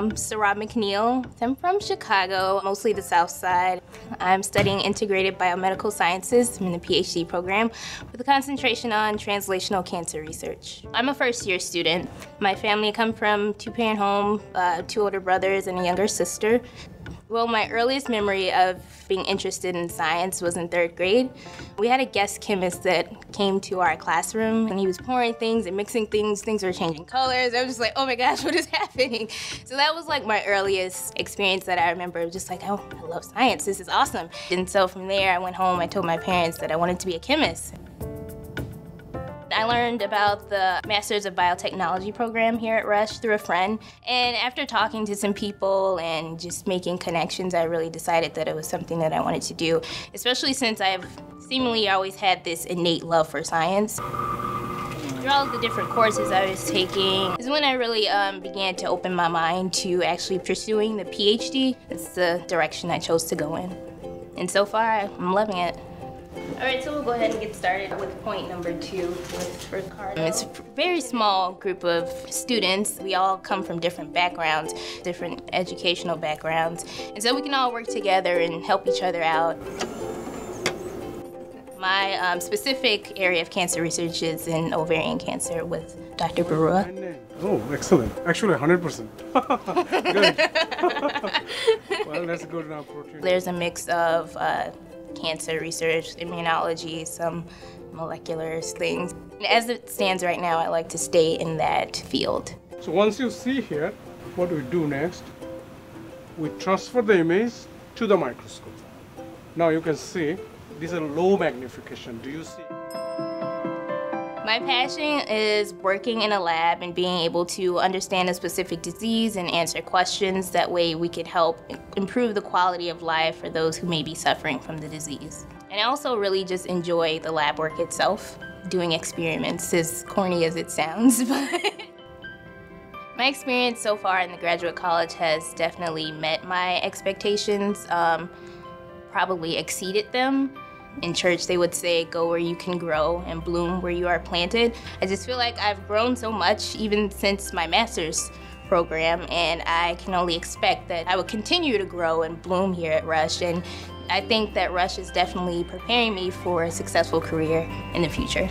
I'm Sarah McNeil. I'm from Chicago, mostly the South Side. I'm studying integrated biomedical sciences. I'm in the PhD program with a concentration on translational cancer research. I'm a first year student. My family come from two parent home, uh, two older brothers and a younger sister. Well, my earliest memory of being interested in science was in third grade. We had a guest chemist that came to our classroom and he was pouring things and mixing things. Things were changing colors. I was just like, oh my gosh, what is happening? So that was like my earliest experience that I remember, just like, oh, I love science. This is awesome. And so from there, I went home. I told my parents that I wanted to be a chemist. I learned about the Masters of Biotechnology program here at Rush through a friend. And after talking to some people and just making connections, I really decided that it was something that I wanted to do, especially since I've seemingly always had this innate love for science. Through all the different courses I was taking is when I really um, began to open my mind to actually pursuing the PhD. It's the direction I chose to go in. And so far, I'm loving it. All right, so we'll go ahead and get started with point number two with Ricardo. It's a very small group of students. We all come from different backgrounds, different educational backgrounds, and so we can all work together and help each other out. My um, specific area of cancer research is in ovarian cancer with Dr. Barua. Oh, excellent. Actually, 100%. Good. well, let's go to now protein. There's a mix of uh, cancer research, immunology, some molecular things. As it stands right now, I like to stay in that field. So once you see here, what we do next, we transfer the image to the microscope. Now you can see this is a low magnification. Do you see? My passion is working in a lab and being able to understand a specific disease and answer questions. That way we could help improve the quality of life for those who may be suffering from the disease. And I also really just enjoy the lab work itself, doing experiments, as corny as it sounds. But my experience so far in the graduate college has definitely met my expectations, um, probably exceeded them in church they would say go where you can grow and bloom where you are planted. I just feel like i've grown so much even since my master's program and i can only expect that i will continue to grow and bloom here at rush and i think that rush is definitely preparing me for a successful career in the future